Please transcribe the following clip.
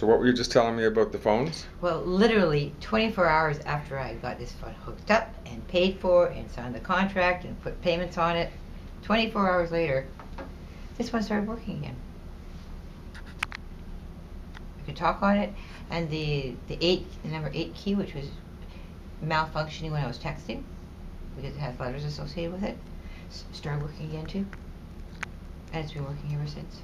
So what were you just telling me about the phones? Well, literally 24 hours after I got this phone hooked up and paid for and signed the contract and put payments on it, 24 hours later, this one started working again. I could talk on it, and the the eight, the number eight key, which was malfunctioning when I was texting, because it has letters associated with it, started working again too, and it's been working ever since.